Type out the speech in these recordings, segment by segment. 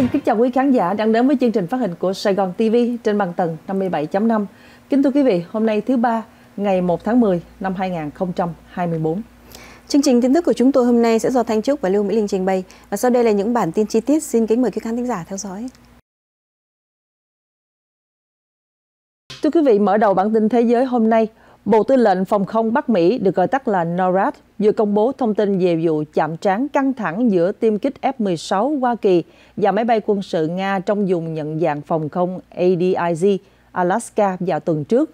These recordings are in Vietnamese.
Xin kính chào quý khán giả đang đến với chương trình phát hình của Sài Gòn TV trên bằng tầng 57.5. Kính thưa quý vị, hôm nay thứ ba, ngày 1 tháng 10 năm 2024. Chương trình tin tức của chúng tôi hôm nay sẽ do Thanh Trúc và Lưu Mỹ Linh trình bày và sau đây là những bản tin chi tiết xin kính mời quý khán thính giả theo dõi. Thưa quý vị, mở đầu bản tin thế giới hôm nay, Bộ Tư lệnh Phòng không Bắc Mỹ được gọi tắt là NORAD vừa công bố thông tin về vụ chạm trán căng thẳng giữa tiêm kích F-16 Hoa Kỳ và máy bay quân sự Nga trong dùng nhận dạng phòng không ADIZ Alaska vào tuần trước.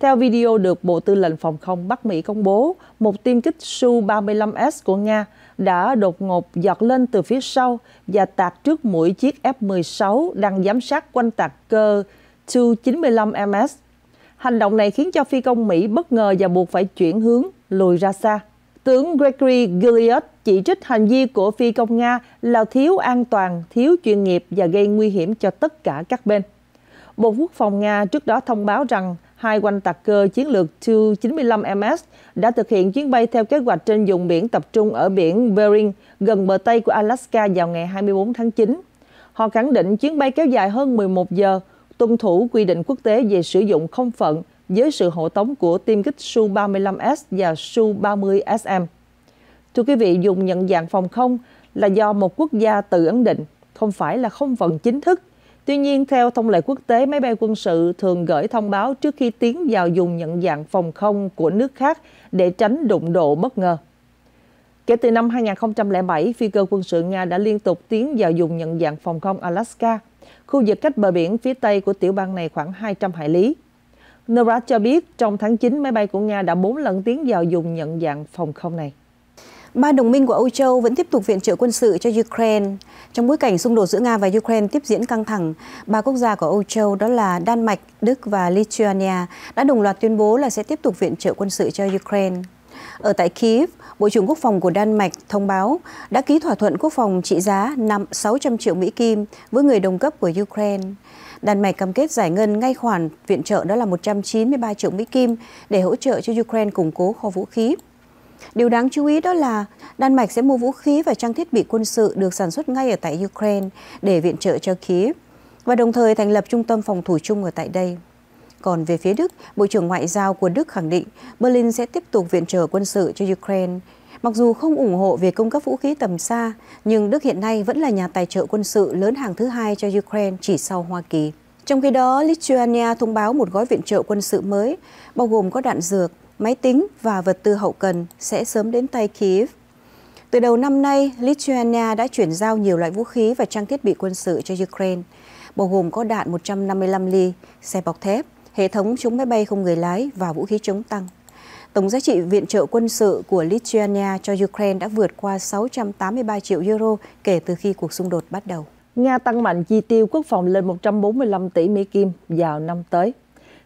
Theo video được Bộ Tư lệnh Phòng không Bắc Mỹ công bố, một tiêm kích Su-35S của Nga đã đột ngột giọt lên từ phía sau và tạt trước mũi chiếc F-16 đang giám sát quanh tạc cơ Tu-95MS Hành động này khiến cho phi công Mỹ bất ngờ và buộc phải chuyển hướng lùi ra xa. Tướng Gregory Gilead chỉ trích hành vi của phi công Nga là thiếu an toàn, thiếu chuyên nghiệp và gây nguy hiểm cho tất cả các bên. Bộ Quốc phòng Nga trước đó thông báo rằng hai quanh tạc cơ chiến lược Tu-95MS đã thực hiện chuyến bay theo kế hoạch trên vùng biển tập trung ở biển Bering gần bờ Tây của Alaska vào ngày 24 tháng 9. Họ khẳng định chuyến bay kéo dài hơn 11 giờ, tuân thủ quy định quốc tế về sử dụng không phận với sự hộ tống của tiêm kích Su-35S và Su-30SM. Thưa quý vị, dùng nhận dạng phòng không là do một quốc gia tự ấn định, không phải là không phận chính thức. Tuy nhiên, theo thông lệ quốc tế, máy bay quân sự thường gửi thông báo trước khi tiến vào dùng nhận dạng phòng không của nước khác để tránh đụng độ bất ngờ. Kể từ năm 2007, phi cơ quân sự Nga đã liên tục tiến vào dùng nhận dạng phòng không Alaska – khu vực cách bờ biển phía tây của tiểu bang này khoảng 200 hải lý. NORAD cho biết trong tháng 9, máy bay của Nga đã 4 lần tiến vào dùng nhận dạng phòng không này. Ba đồng minh của Âu Châu vẫn tiếp tục viện trợ quân sự cho Ukraine. Trong bối cảnh xung đột giữa Nga và Ukraine tiếp diễn căng thẳng, ba quốc gia của Âu Châu đó là Đan Mạch, Đức và Lithuania đã đồng loạt tuyên bố là sẽ tiếp tục viện trợ quân sự cho Ukraine. Ở tại Kiev, Bộ trưởng Quốc phòng của Đan Mạch thông báo đã ký thỏa thuận quốc phòng trị giá 5 600 triệu Mỹ Kim với người đồng cấp của Ukraine. Đan Mạch cam kết giải ngân ngay khoản viện trợ đó là 193 triệu Mỹ Kim để hỗ trợ cho Ukraine củng cố kho vũ khí. Điều đáng chú ý đó là Đan Mạch sẽ mua vũ khí và trang thiết bị quân sự được sản xuất ngay ở tại Ukraine để viện trợ cho Kiev và đồng thời thành lập trung tâm phòng thủ chung ở tại đây. Còn về phía Đức, Bộ trưởng Ngoại giao của Đức khẳng định Berlin sẽ tiếp tục viện trợ quân sự cho Ukraine. Mặc dù không ủng hộ việc cung cấp vũ khí tầm xa, nhưng Đức hiện nay vẫn là nhà tài trợ quân sự lớn hàng thứ hai cho Ukraine chỉ sau Hoa Kỳ. Trong khi đó, Lithuania thông báo một gói viện trợ quân sự mới, bao gồm có đạn dược, máy tính và vật tư hậu cần sẽ sớm đến tay Kiev. Từ đầu năm nay, Lithuania đã chuyển giao nhiều loại vũ khí và trang thiết bị quân sự cho Ukraine, bao gồm có đạn 155 ly, xe bọc thép, hệ thống chống máy bay không người lái và vũ khí chống tăng. Tổng giá trị viện trợ quân sự của Lithuania cho Ukraine đã vượt qua 683 triệu euro kể từ khi cuộc xung đột bắt đầu. Nga tăng mạnh chi tiêu quốc phòng lên 145 tỷ Mỹ Kim vào năm tới.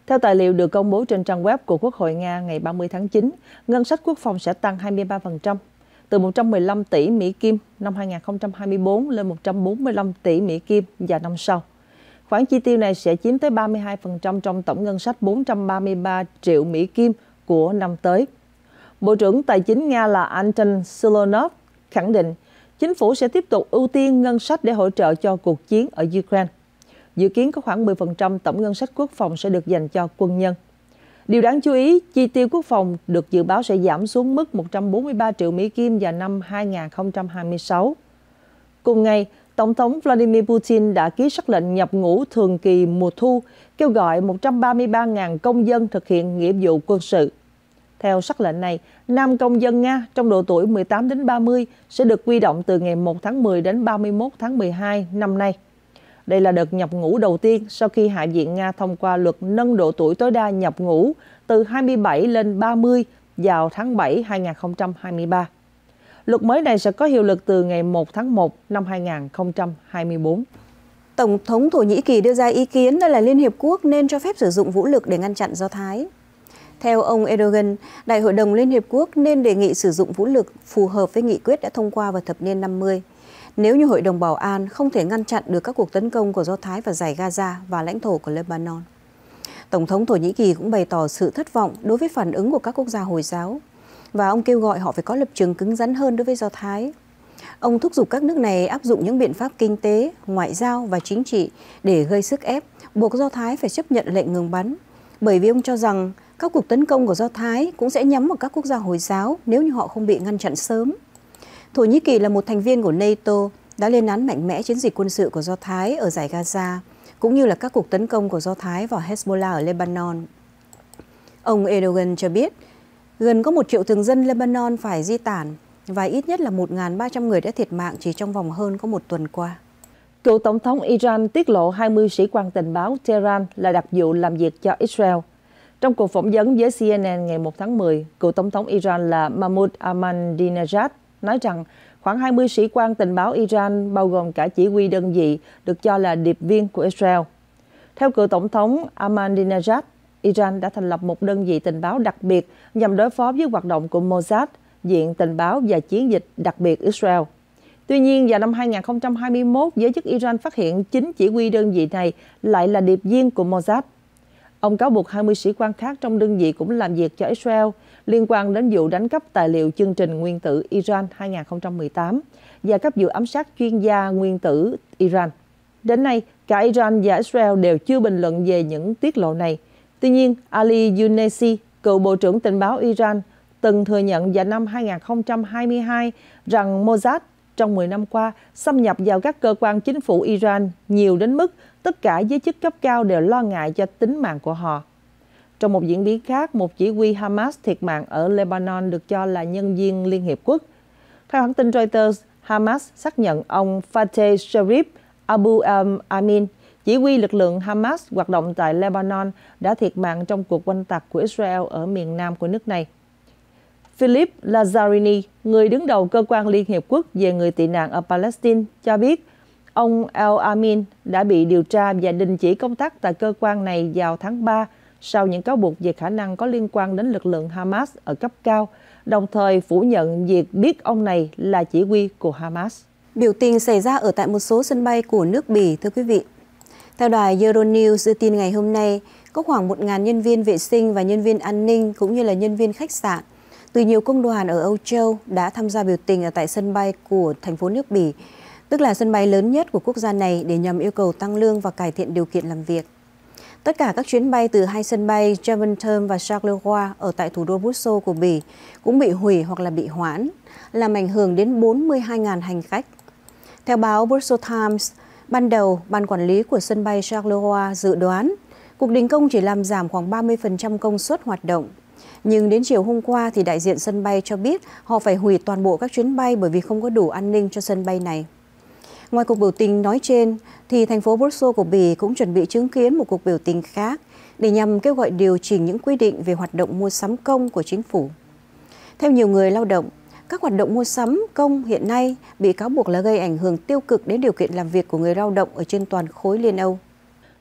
Theo tài liệu được công bố trên trang web của Quốc hội Nga ngày 30 tháng 9, ngân sách quốc phòng sẽ tăng 23%, từ 115 tỷ Mỹ Kim năm 2024 lên 145 tỷ Mỹ Kim vào năm sau. Khoản chi tiêu này sẽ chiếm tới 32% trong tổng ngân sách 433 triệu Mỹ Kim của năm tới. Bộ trưởng Tài chính Nga là Anton Silonov khẳng định chính phủ sẽ tiếp tục ưu tiên ngân sách để hỗ trợ cho cuộc chiến ở Ukraine. Dự kiến có khoảng 10% tổng ngân sách quốc phòng sẽ được dành cho quân nhân. Điều đáng chú ý, chi tiêu quốc phòng được dự báo sẽ giảm xuống mức 143 triệu Mỹ Kim vào năm 2026. Cùng ngày, Tổng thống Vladimir Putin đã ký sắc lệnh nhập ngũ thường kỳ mùa thu, kêu gọi 133.000 công dân thực hiện nghĩa vụ quân sự. Theo sắc lệnh này, nam công dân Nga trong độ tuổi 18 đến 30 sẽ được quy động từ ngày 1 tháng 10 đến 31 tháng 12 năm nay. Đây là đợt nhập ngũ đầu tiên sau khi Hạ viện Nga thông qua luật nâng độ tuổi tối đa nhập ngũ từ 27 lên 30 vào tháng 7 2023. Luật mới này sẽ có hiệu lực từ ngày 1 tháng 1 năm 2024. Tổng thống Thổ Nhĩ Kỳ đưa ra ý kiến đó là Liên Hiệp Quốc nên cho phép sử dụng vũ lực để ngăn chặn Do Thái. Theo ông Erdogan, Đại hội đồng Liên Hiệp Quốc nên đề nghị sử dụng vũ lực phù hợp với nghị quyết đã thông qua vào thập niên 50. Nếu như Hội đồng Bảo an không thể ngăn chặn được các cuộc tấn công của Do Thái vào giải Gaza và lãnh thổ của Lebanon. Tổng thống Thổ Nhĩ Kỳ cũng bày tỏ sự thất vọng đối với phản ứng của các quốc gia Hồi giáo và ông kêu gọi họ phải có lập trường cứng rắn hơn đối với Do Thái. Ông thúc giục các nước này áp dụng những biện pháp kinh tế, ngoại giao và chính trị để gây sức ép, buộc Do Thái phải chấp nhận lệnh ngừng bắn. Bởi vì ông cho rằng các cuộc tấn công của Do Thái cũng sẽ nhắm vào các quốc gia Hồi giáo nếu như họ không bị ngăn chặn sớm. Thổ Nhĩ Kỳ là một thành viên của NATO, đã lên án mạnh mẽ chiến dịch quân sự của Do Thái ở giải Gaza, cũng như là các cuộc tấn công của Do Thái vào Hezbollah ở Lebanon. Ông Erdogan cho biết, gần có một triệu thường dân Lebanon phải di tản và ít nhất là 1.300 người đã thiệt mạng chỉ trong vòng hơn có một tuần qua. Cựu Tổng thống Iran tiết lộ 20 sĩ quan tình báo Tehran là đặc vụ làm việc cho Israel. Trong cuộc phỏng vấn với CNN ngày 1 tháng 10, cựu Tổng thống Iran là Mahmoud Ahmadinejad nói rằng khoảng 20 sĩ quan tình báo Iran bao gồm cả chỉ huy đơn vị được cho là điệp viên của Israel. Theo cựu Tổng thống Ahmadinejad, Iran đã thành lập một đơn vị tình báo đặc biệt nhằm đối phó với hoạt động của Mossad, Viện Tình báo và Chiến dịch đặc biệt Israel. Tuy nhiên, vào năm 2021, giới chức Iran phát hiện chính chỉ huy đơn vị này lại là điệp viên của Mossad. Ông cáo buộc 20 sĩ quan khác trong đơn vị cũng làm việc cho Israel liên quan đến vụ đánh cắp tài liệu chương trình nguyên tử Iran 2018 và các vụ ám sát chuyên gia nguyên tử Iran. Đến nay, cả Iran và Israel đều chưa bình luận về những tiết lộ này. Tuy nhiên, Ali Younesi, cựu Bộ trưởng Tình báo Iran, từng thừa nhận vào năm 2022 rằng Mossad trong 10 năm qua xâm nhập vào các cơ quan chính phủ Iran nhiều đến mức tất cả giới chức cấp cao đều lo ngại cho tính mạng của họ. Trong một diễn biến khác, một chỉ huy Hamas thiệt mạng ở Lebanon được cho là nhân viên Liên Hiệp Quốc. Theo hãng tin Reuters, Hamas xác nhận ông Fateh Sharif Abu Amin, chỉ huy lực lượng Hamas hoạt động tại Lebanon, đã thiệt mạng trong cuộc oanh tạc của Israel ở miền nam của nước này. Philip Lazzarini, người đứng đầu cơ quan Liên Hiệp Quốc về người tị nạn ở Palestine, cho biết ông El Amin đã bị điều tra và đình chỉ công tác tại cơ quan này vào tháng 3 sau những cáo buộc về khả năng có liên quan đến lực lượng Hamas ở cấp cao, đồng thời phủ nhận việc biết ông này là chỉ huy của Hamas. Biểu tình xảy ra ở tại một số sân bay của nước Bỉ, thưa quý vị. Theo đài Euronews đưa tin ngày hôm nay, có khoảng 1.000 nhân viên vệ sinh và nhân viên an ninh cũng như là nhân viên khách sạn từ nhiều công đoàn ở Âu Châu đã tham gia biểu tình ở tại sân bay của thành phố nước Bỉ, tức là sân bay lớn nhất của quốc gia này để nhằm yêu cầu tăng lương và cải thiện điều kiện làm việc. Tất cả các chuyến bay từ hai sân bay Zaventem và Charleroi ở tại thủ đô Brussels của Bỉ cũng bị hủy hoặc là bị hoãn, làm ảnh hưởng đến 42.000 hành khách. Theo báo Brussels Times, ban đầu, ban quản lý của sân bay Charleroi dự đoán cuộc đình công chỉ làm giảm khoảng 30% công suất hoạt động. Nhưng đến chiều hôm qua thì đại diện sân bay cho biết họ phải hủy toàn bộ các chuyến bay bởi vì không có đủ an ninh cho sân bay này. Ngoài cuộc biểu tình nói trên, thì thành phố Brussels của Bỉ cũng chuẩn bị chứng kiến một cuộc biểu tình khác để nhằm kêu gọi điều chỉnh những quy định về hoạt động mua sắm công của chính phủ. Theo nhiều người lao động, các hoạt động mua sắm công hiện nay bị cáo buộc là gây ảnh hưởng tiêu cực đến điều kiện làm việc của người lao động ở trên toàn khối Liên Âu.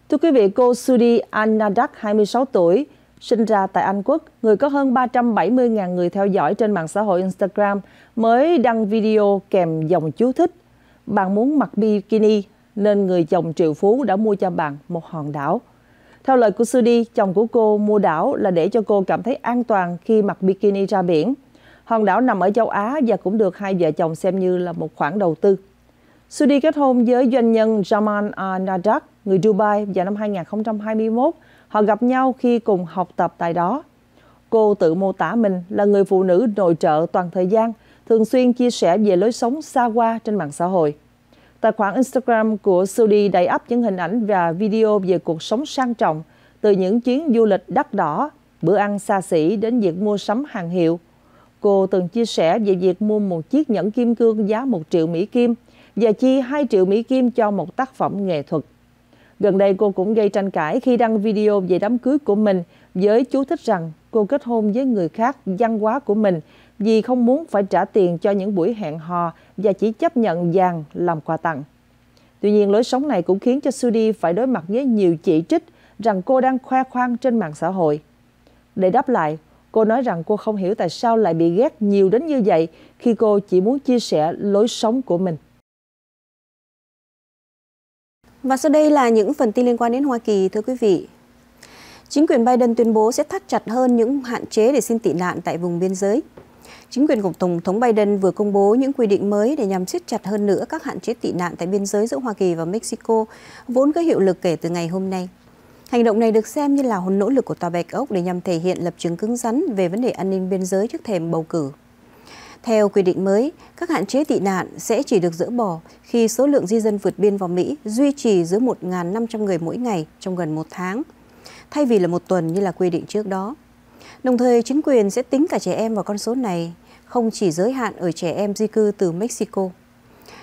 Thưa quý vị, cô Sudi Anadak, 26 tuổi, sinh ra tại Anh Quốc, người có hơn 370.000 người theo dõi trên mạng xã hội Instagram, mới đăng video kèm dòng chú thích. Bạn muốn mặc bikini nên người chồng triệu phú đã mua cho bạn một hòn đảo. Theo lời của Sudi, chồng của cô mua đảo là để cho cô cảm thấy an toàn khi mặc bikini ra biển. Hòn đảo nằm ở châu Á và cũng được hai vợ chồng xem như là một khoản đầu tư. Sudi kết hôn với doanh nhân Jamal Al-Nadak, người Dubai vào năm 2021. Họ gặp nhau khi cùng học tập tại đó. Cô tự mô tả mình là người phụ nữ nội trợ toàn thời gian, thường xuyên chia sẻ về lối sống xa hoa trên mạng xã hội. Tài khoản Instagram của Sudi đầy ắp những hình ảnh và video về cuộc sống sang trọng, từ những chuyến du lịch đắt đỏ, bữa ăn xa xỉ đến việc mua sắm hàng hiệu. Cô từng chia sẻ về việc mua một chiếc nhẫn kim cương giá 1 triệu Mỹ Kim và chi 2 triệu Mỹ Kim cho một tác phẩm nghệ thuật. Gần đây cô cũng gây tranh cãi khi đăng video về đám cưới của mình với chú thích rằng cô kết hôn với người khác văn hóa của mình vì không muốn phải trả tiền cho những buổi hẹn hò và chỉ chấp nhận vàng làm quà tặng. Tuy nhiên, lối sống này cũng khiến cho Sudi phải đối mặt với nhiều chỉ trích rằng cô đang khoe khoang trên mạng xã hội. Để đáp lại, cô nói rằng cô không hiểu tại sao lại bị ghét nhiều đến như vậy khi cô chỉ muốn chia sẻ lối sống của mình. Và sau đây là những phần tin liên quan đến Hoa Kỳ, thưa quý vị. Chính quyền Biden tuyên bố sẽ thắt chặt hơn những hạn chế để xin tị nạn tại vùng biên giới. Chính quyền của Tổng thống Biden vừa công bố những quy định mới để nhằm siết chặt hơn nữa các hạn chế tị nạn tại biên giới giữa Hoa Kỳ và Mexico, vốn có hiệu lực kể từ ngày hôm nay. Hành động này được xem như là một nỗ lực của Tòa Bạch Ốc để nhằm thể hiện lập trường cứng rắn về vấn đề an ninh biên giới trước thềm bầu cử. Theo quy định mới, các hạn chế tị nạn sẽ chỉ được dỡ bỏ khi số lượng di dân vượt biên vào Mỹ duy trì dưới 1.500 người mỗi ngày trong gần một tháng, thay vì là một tuần như là quy định trước đó. Đồng thời, chính quyền sẽ tính cả trẻ em vào con số này, không chỉ giới hạn ở trẻ em di cư từ Mexico.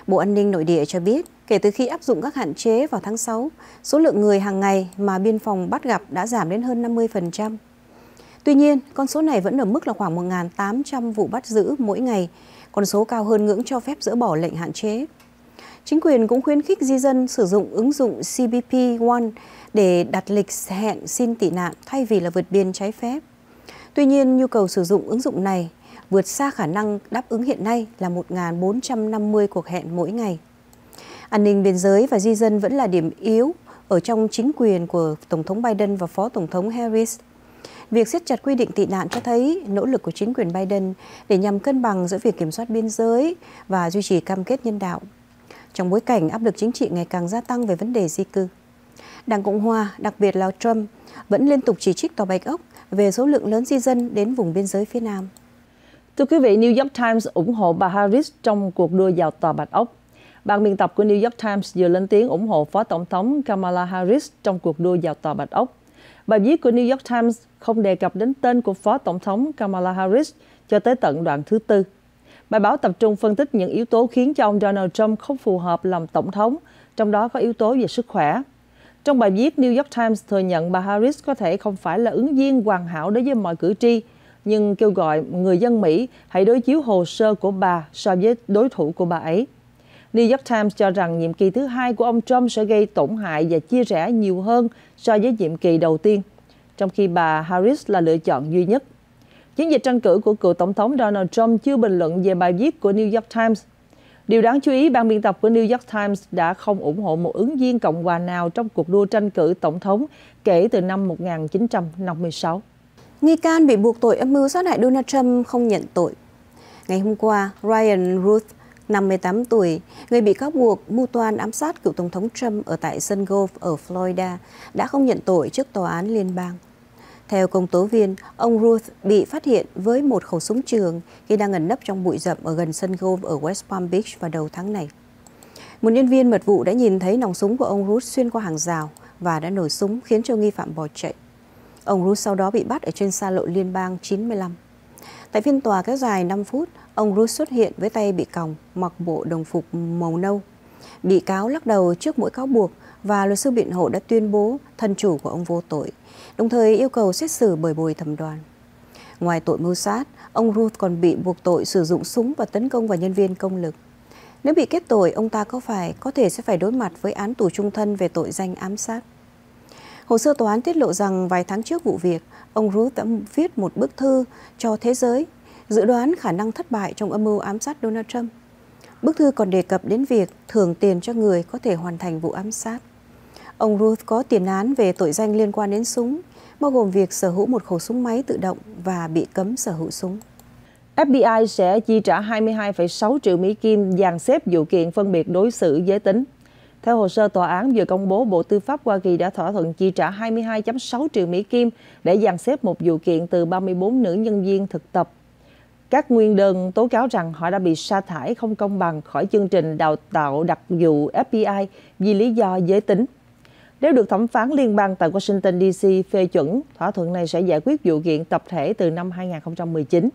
Bộ An ninh Nội địa cho biết, kể từ khi áp dụng các hạn chế vào tháng 6, số lượng người hàng ngày mà biên phòng bắt gặp đã giảm đến hơn 50%. Tuy nhiên, con số này vẫn ở mức là khoảng 1.800 vụ bắt giữ mỗi ngày, con số cao hơn ngưỡng cho phép dỡ bỏ lệnh hạn chế. Chính quyền cũng khuyến khích di dân sử dụng ứng dụng CBP One để đặt lịch hẹn xin tị nạn thay vì là vượt biên trái phép. Tuy nhiên, nhu cầu sử dụng ứng dụng này vượt xa khả năng đáp ứng hiện nay là 1.450 cuộc hẹn mỗi ngày. An ninh biên giới và di dân vẫn là điểm yếu ở trong chính quyền của Tổng thống Biden và Phó Tổng thống Harris. Việc siết chặt quy định tị nạn cho thấy nỗ lực của chính quyền Biden để nhằm cân bằng giữa việc kiểm soát biên giới và duy trì cam kết nhân đạo. Trong bối cảnh áp lực chính trị ngày càng gia tăng về vấn đề di cư, Đảng Cộng Hòa, đặc biệt là Trump, vẫn liên tục chỉ trích Tòa Bạch Ốc về số lượng lớn di dân đến vùng biên giới phía Nam. Thưa quý vị, New York Times ủng hộ bà Harris trong cuộc đua vào Tòa Bạch Ốc. Ban biên tập của New York Times vừa lên tiếng ủng hộ Phó Tổng thống Kamala Harris trong cuộc đua vào Tòa Bạch Ốc. Bài viết của New York Times không đề cập đến tên của Phó Tổng thống Kamala Harris cho tới tận đoạn thứ tư. Bài báo tập trung phân tích những yếu tố khiến cho ông Donald Trump không phù hợp làm tổng thống, trong đó có yếu tố về sức khỏe. Trong bài viết, New York Times thừa nhận bà Harris có thể không phải là ứng viên hoàn hảo đối với mọi cử tri, nhưng kêu gọi người dân Mỹ hãy đối chiếu hồ sơ của bà so với đối thủ của bà ấy. New York Times cho rằng nhiệm kỳ thứ hai của ông Trump sẽ gây tổn hại và chia rẽ nhiều hơn so với nhiệm kỳ đầu tiên, trong khi bà Harris là lựa chọn duy nhất. Chiến dịch tranh cử của cựu Tổng thống Donald Trump chưa bình luận về bài viết của New York Times. Điều đáng chú ý, ban biên tập của New York Times đã không ủng hộ một ứng viên Cộng hòa nào trong cuộc đua tranh cử Tổng thống kể từ năm 1956. Nghi can bị buộc tội âm mưu sát hại Donald Trump không nhận tội. Ngày hôm qua, Ryan Ruth, 58 tuổi, người bị cáo buộc mưu toan ám sát cựu Tổng thống Trump ở tại sân golf ở Florida, đã không nhận tội trước tòa án liên bang. Theo công tố viên, ông Ruth bị phát hiện với một khẩu súng trường khi đang ẩn nấp trong bụi rậm ở gần sân golf ở West Palm Beach vào đầu tháng này. Một nhân viên mật vụ đã nhìn thấy nòng súng của ông Ruth xuyên qua hàng rào và đã nổ súng khiến cho nghi phạm bỏ chạy. Ông Ruth sau đó bị bắt ở trên xa lộ liên bang 95. Tại phiên tòa kéo dài 5 phút, ông Ruth xuất hiện với tay bị còng, mặc bộ đồng phục màu nâu. Bị cáo lắc đầu trước mỗi cáo buộc và luật sư biện hộ đã tuyên bố thân chủ của ông vô tội, đồng thời yêu cầu xét xử bởi bồi thẩm đoàn. Ngoài tội mưu sát, ông Ruth còn bị buộc tội sử dụng súng và tấn công vào nhân viên công lực. Nếu bị kết tội, ông ta có phải có thể sẽ phải đối mặt với án tù trung thân về tội danh ám sát. Hồ sơ tòa án tiết lộ rằng vài tháng trước vụ việc, ông Ruth đã viết một bức thư cho thế giới dự đoán khả năng thất bại trong âm mưu ám sát Donald Trump. Bức thư còn đề cập đến việc thưởng tiền cho người có thể hoàn thành vụ ám sát. Ông Ruth có tiền án về tội danh liên quan đến súng, bao gồm việc sở hữu một khẩu súng máy tự động và bị cấm sở hữu súng. FBI sẽ chi trả 22,6 triệu Mỹ Kim dàn xếp vụ kiện phân biệt đối xử giới tính. Theo hồ sơ tòa án vừa công bố, Bộ Tư pháp Hoa Kỳ đã thỏa thuận chi trả 22.6 triệu Mỹ Kim để dàn xếp một vụ kiện từ 34 nữ nhân viên thực tập. Các nguyên đơn tố cáo rằng họ đã bị sa thải không công bằng khỏi chương trình đào tạo đặc vụ FBI vì lý do giới tính. Nếu được thẩm phán liên bang tại Washington DC phê chuẩn, thỏa thuận này sẽ giải quyết vụ kiện tập thể từ năm 2019.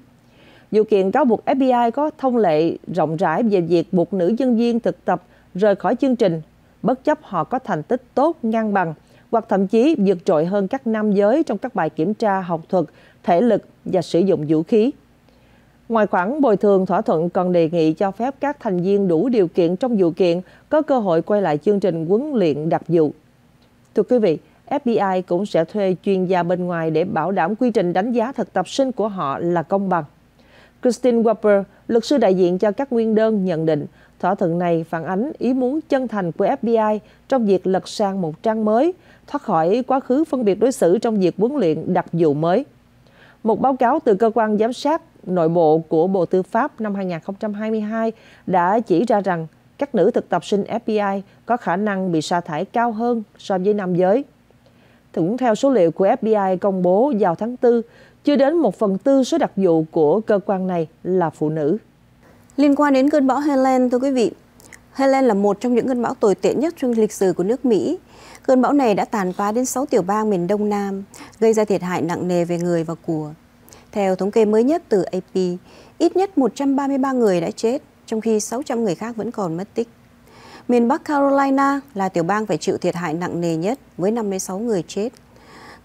Vụ kiện cáo buộc FBI có thông lệ rộng rãi về việc buộc nữ nhân viên thực tập rời khỏi chương trình bất chấp họ có thành tích tốt ngang bằng hoặc thậm chí vượt trội hơn các nam giới trong các bài kiểm tra học thuật, thể lực và sử dụng vũ khí. Ngoài khoản bồi thường, thỏa thuận còn đề nghị cho phép các thành viên đủ điều kiện trong vụ kiện có cơ hội quay lại chương trình huấn luyện đặc vụ. Thưa quý vị, FBI cũng sẽ thuê chuyên gia bên ngoài để bảo đảm quy trình đánh giá thực tập sinh của họ là công bằng. Christine Wapper, luật sư đại diện cho các nguyên đơn nhận định thỏa thuận này phản ánh ý muốn chân thành của FBI trong việc lật sang một trang mới, thoát khỏi quá khứ phân biệt đối xử trong việc huấn luyện đặc vụ mới. Một báo cáo từ cơ quan giám sát nội bộ của Bộ Tư pháp năm 2022 đã chỉ ra rằng các nữ thực tập sinh FBI có khả năng bị sa thải cao hơn so với nam giới. Cũng theo số liệu của FBI công bố vào tháng 4, chưa đến một phần tư số đặc vụ của cơ quan này là phụ nữ. Liên quan đến cơn bão Helen, thưa quý vị, Helen là một trong những cơn bão tồi tệ nhất trong lịch sử của nước Mỹ. Cơn bão này đã tàn phá đến 6 tiểu bang miền Đông Nam, gây ra thiệt hại nặng nề về người và của. Theo thống kê mới nhất từ AP, ít nhất 133 người đã chết, trong khi 600 người khác vẫn còn mất tích. Miền Bắc Carolina là tiểu bang phải chịu thiệt hại nặng nề nhất với 56 người chết.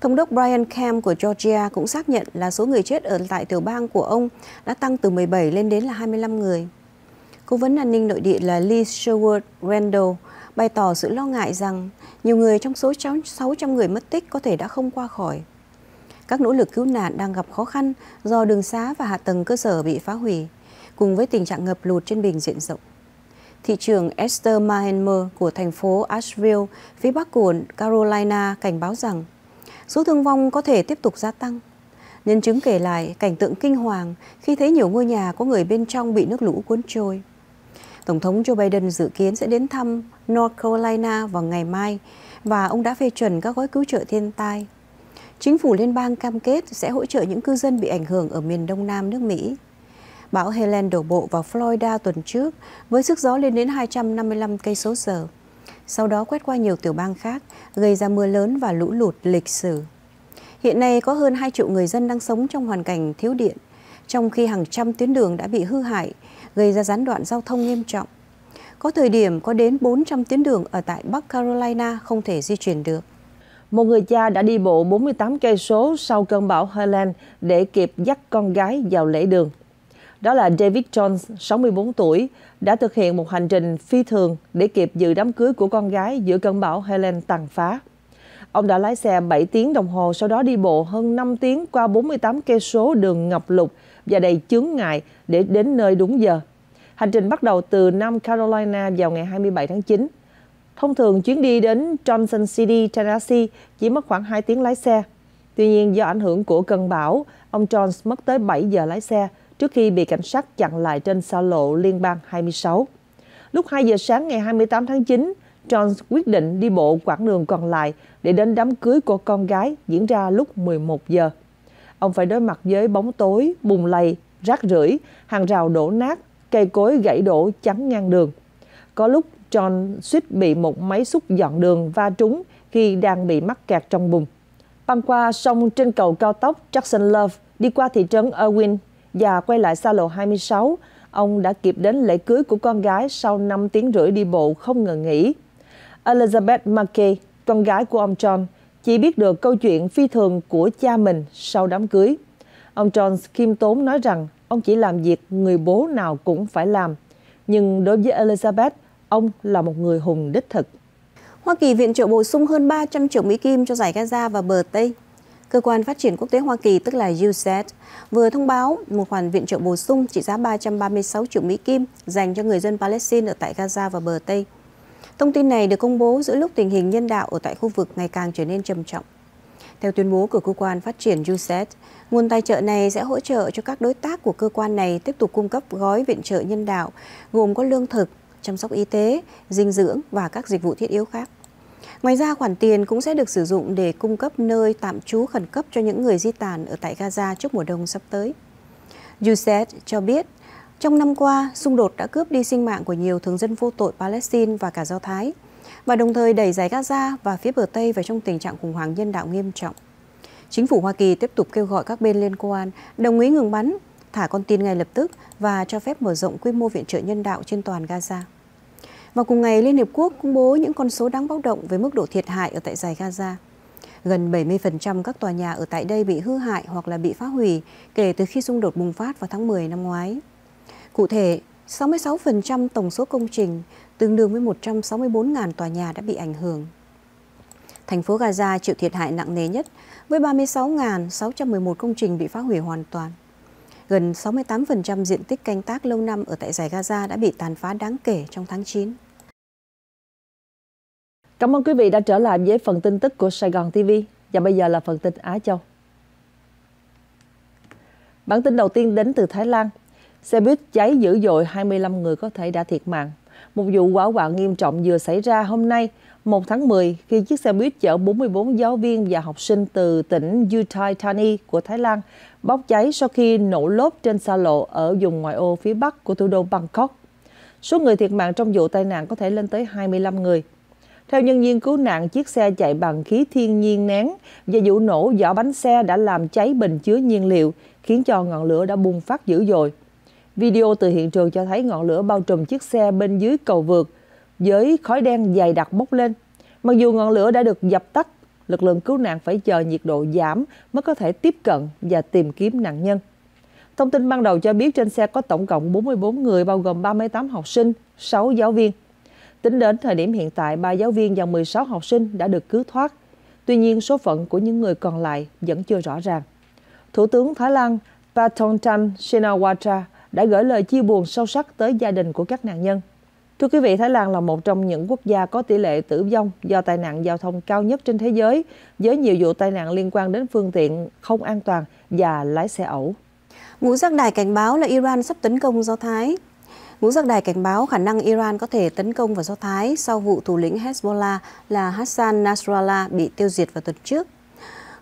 Thống đốc Brian Kemp của Georgia cũng xác nhận là số người chết ở tại tiểu bang của ông đã tăng từ 17 lên đến là 25 người. Cố vấn an ninh nội địa là Lee Sherwood Randall bày tỏ sự lo ngại rằng nhiều người trong số 600 người mất tích có thể đã không qua khỏi. Các nỗ lực cứu nạn đang gặp khó khăn do đường xá và hạ tầng cơ sở bị phá hủy, cùng với tình trạng ngập lụt trên bình diện rộng. Thị trưởng Esther Mahenmer của thành phố Asheville, phía bắc của Carolina cảnh báo rằng số thương vong có thể tiếp tục gia tăng. Nhân chứng kể lại cảnh tượng kinh hoàng khi thấy nhiều ngôi nhà có người bên trong bị nước lũ cuốn trôi. Tổng thống Joe Biden dự kiến sẽ đến thăm North Carolina vào ngày mai và ông đã phê chuẩn các gói cứu trợ thiên tai. Chính phủ liên bang cam kết sẽ hỗ trợ những cư dân bị ảnh hưởng ở miền đông nam nước Mỹ. Bão Helen đổ bộ vào Florida tuần trước với sức gió lên đến 255 cây số giờ. Sau đó quét qua nhiều tiểu bang khác, gây ra mưa lớn và lũ lụt lịch sử. Hiện nay có hơn 2 triệu người dân đang sống trong hoàn cảnh thiếu điện, trong khi hàng trăm tuyến đường đã bị hư hại, gây ra gián đoạn giao thông nghiêm trọng. Có thời điểm có đến 400 tuyến đường ở tại Bắc Carolina không thể di chuyển được. Một người cha đã đi bộ 48 cây số sau cơn bão Helen để kịp dắt con gái vào lễ đường. Đó là David Jones, 64 tuổi, đã thực hiện một hành trình phi thường để kịp dự đám cưới của con gái giữa cơn bão Helen tàn phá. Ông đã lái xe 7 tiếng đồng hồ, sau đó đi bộ hơn 5 tiếng qua 48 cây số đường ngập lụt và đầy chướng ngại để đến nơi đúng giờ. Hành trình bắt đầu từ Nam Carolina vào ngày 27 tháng 9. Thông thường chuyến đi đến Johnson City, Tennessee chỉ mất khoảng 2 tiếng lái xe. Tuy nhiên do ảnh hưởng của cơn bão, ông Jones mất tới 7 giờ lái xe trước khi bị cảnh sát chặn lại trên xa lộ liên bang 26. Lúc 2 giờ sáng ngày 28 tháng 9, Jones quyết định đi bộ quãng đường còn lại để đến đám cưới của con gái diễn ra lúc 11 giờ. Ông phải đối mặt với bóng tối, bùng lầy, rác rưởi, hàng rào đổ nát, cây cối gãy đổ chắn ngang đường. Có lúc John suýt bị một máy xúc dọn đường va trúng khi đang bị mắc kẹt trong bùn. Băng qua sông trên cầu cao tốc Jackson Love đi qua thị trấn Irwin và quay lại xa lộ 26, ông đã kịp đến lễ cưới của con gái sau 5 tiếng rưỡi đi bộ không ngừng nghỉ. Elizabeth McKay, con gái của ông John, chỉ biết được câu chuyện phi thường của cha mình sau đám cưới. Ông John khiêm tốn nói rằng ông chỉ làm việc người bố nào cũng phải làm. Nhưng đối với Elizabeth, ông là một người hùng đích thực. Hoa Kỳ viện trợ bổ sung hơn 300 triệu Mỹ Kim cho giải Gaza và bờ Tây. Cơ quan Phát triển Quốc tế Hoa Kỳ, tức là USAID, vừa thông báo một khoản viện trợ bổ sung trị giá 336 triệu Mỹ Kim dành cho người dân Palestine ở tại Gaza và bờ Tây. Thông tin này được công bố giữa lúc tình hình nhân đạo ở tại khu vực ngày càng trở nên trầm trọng. Theo tuyên bố của cơ quan phát triển USAID, nguồn tài trợ này sẽ hỗ trợ cho các đối tác của cơ quan này tiếp tục cung cấp gói viện trợ nhân đạo gồm có lương thực, chăm sóc y tế, dinh dưỡng và các dịch vụ thiết yếu khác. Ngoài ra, khoản tiền cũng sẽ được sử dụng để cung cấp nơi tạm trú khẩn cấp cho những người di tản ở tại Gaza trước mùa đông sắp tới. Youssef cho biết, trong năm qua, xung đột đã cướp đi sinh mạng của nhiều thường dân vô tội Palestine và cả Do Thái, và đồng thời đẩy giải Gaza và phía bờ Tây vào trong tình trạng khủng hoảng nhân đạo nghiêm trọng. Chính phủ Hoa Kỳ tiếp tục kêu gọi các bên liên quan đồng ý ngừng bắn, thả con tin ngay lập tức và cho phép mở rộng quy mô viện trợ nhân đạo trên toàn Gaza. Vào cùng ngày, Liên Hiệp Quốc công bố những con số đáng báo động về mức độ thiệt hại ở tại giải Gaza. Gần 70% các tòa nhà ở tại đây bị hư hại hoặc là bị phá hủy kể từ khi xung đột bùng phát vào tháng 10 năm ngoái. Cụ thể, 66% tổng số công trình, tương đương với 164.000 tòa nhà đã bị ảnh hưởng. Thành phố Gaza chịu thiệt hại nặng nề nhất với 36.611 công trình bị phá hủy hoàn toàn. Gần 68% diện tích canh tác lâu năm ở tại giải Gaza đã bị tàn phá đáng kể trong tháng 9. Cảm ơn quý vị đã trở lại với phần tin tức của Sài Gòn TV. Và bây giờ là phần tin Á Châu. Bản tin đầu tiên đến từ Thái Lan. Xe buýt cháy dữ dội 25 người có thể đã thiệt mạng. Một vụ hỏa hoạn nghiêm trọng vừa xảy ra hôm nay, 1 tháng 10, khi chiếc xe buýt chở 44 giáo viên và học sinh từ tỉnh Uthai Thani của Thái Lan bốc cháy sau khi nổ lốp trên xa lộ ở vùng ngoại ô phía bắc của thủ đô Bangkok. Số người thiệt mạng trong vụ tai nạn có thể lên tới 25 người. Theo nhân viên cứu nạn, chiếc xe chạy bằng khí thiên nhiên nén và vụ nổ vỏ bánh xe đã làm cháy bình chứa nhiên liệu, khiến cho ngọn lửa đã bùng phát dữ dội. Video từ hiện trường cho thấy ngọn lửa bao trùm chiếc xe bên dưới cầu vượt với khói đen dày đặc bốc lên. Mặc dù ngọn lửa đã được dập tắt, lực lượng cứu nạn phải chờ nhiệt độ giảm mới có thể tiếp cận và tìm kiếm nạn nhân. Thông tin ban đầu cho biết trên xe có tổng cộng 44 người bao gồm 38 học sinh, 6 giáo viên. Tính đến thời điểm hiện tại, 3 giáo viên và 16 học sinh đã được cứu thoát. Tuy nhiên, số phận của những người còn lại vẫn chưa rõ ràng. Thủ tướng Thái Lan Pathongtan Shinawatra đã gửi lời chia buồn sâu sắc tới gia đình của các nạn nhân. Thưa quý vị, Thái Lan là một trong những quốc gia có tỷ lệ tử vong do tai nạn giao thông cao nhất trên thế giới, với nhiều vụ tai nạn liên quan đến phương tiện không an toàn và lái xe ẩu. Ngũ giác đài cảnh báo là Iran sắp tấn công Do Thái. Ngũ giác đài cảnh báo khả năng Iran có thể tấn công vào Do Thái sau vụ thủ lĩnh Hezbollah là Hassan Nasrallah bị tiêu diệt vào tuần trước.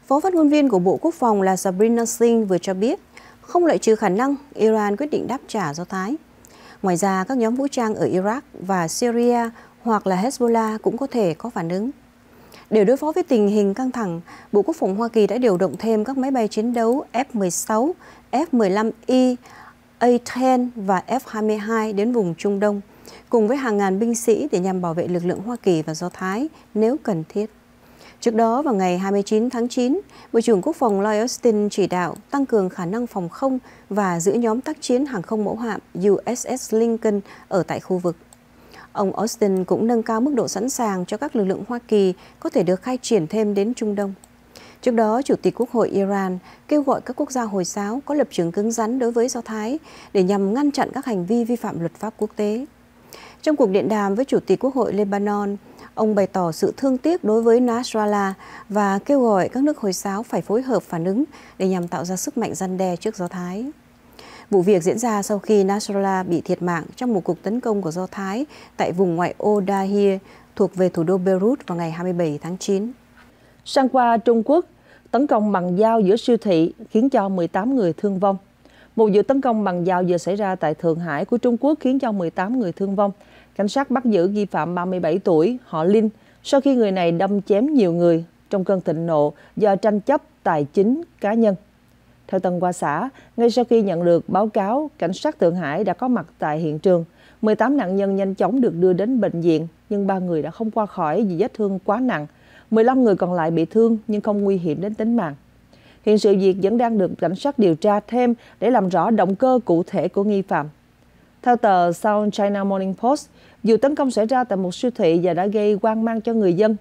Phó phát ngôn viên của Bộ Quốc phòng là Sabrina Singh vừa cho biết không loại trừ khả năng Iran quyết định đáp trả Do Thái. Ngoài ra, các nhóm vũ trang ở Iraq và Syria hoặc là Hezbollah cũng có thể có phản ứng. Để đối phó với tình hình căng thẳng, Bộ Quốc phòng Hoa Kỳ đã điều động thêm các máy bay chiến đấu F-16, F-15I, A-10 và F-22 đến vùng Trung Đông, cùng với hàng ngàn binh sĩ để nhằm bảo vệ lực lượng Hoa Kỳ và Do Thái nếu cần thiết. Trước đó, vào ngày 29 tháng 9, Bộ trưởng Quốc phòng Lloyd Austin chỉ đạo tăng cường khả năng phòng không và giữ nhóm tác chiến hàng không mẫu hạm USS Lincoln ở tại khu vực. Ông Austin cũng nâng cao mức độ sẵn sàng cho các lực lượng Hoa Kỳ có thể được khai triển thêm đến Trung Đông. Trước đó, Chủ tịch Quốc hội Iran kêu gọi các quốc gia Hồi giáo có lập trường cứng rắn đối với Do Thái để nhằm ngăn chặn các hành vi vi phạm luật pháp quốc tế. Trong cuộc điện đàm với Chủ tịch Quốc hội Lebanon, ông bày tỏ sự thương tiếc đối với Nasrallah và kêu gọi các nước Hồi giáo phải phối hợp phản ứng để nhằm tạo ra sức mạnh răn đe trước Do Thái. Vụ việc diễn ra sau khi Nasrallah bị thiệt mạng trong một cuộc tấn công của Do Thái tại vùng ngoại ô Dahir thuộc về thủ đô Beirut vào ngày 27 tháng 9. Sang qua Trung Quốc, tấn công bằng dao giữa siêu thị khiến cho 18 người thương vong. Một vụ tấn công bằng dao vừa xảy ra tại Thượng Hải của Trung Quốc khiến cho 18 người thương vong. Cảnh sát bắt giữ nghi phạm 37 tuổi, họ Linh, sau khi người này đâm chém nhiều người trong cơn thịnh nộ do tranh chấp tài chính cá nhân. Theo Tân Hoa xã, ngay sau khi nhận được báo cáo, cảnh sát Thượng Hải đã có mặt tại hiện trường. 18 nạn nhân nhanh chóng được đưa đến bệnh viện, nhưng ba người đã không qua khỏi vì vết thương quá nặng. 15 người còn lại bị thương nhưng không nguy hiểm đến tính mạng. Hiện sự việc vẫn đang được cảnh sát điều tra thêm để làm rõ động cơ cụ thể của nghi phạm. Theo tờ South China Morning Post, vụ tấn công xảy ra tại một siêu thị và đã gây hoang mang cho người dân.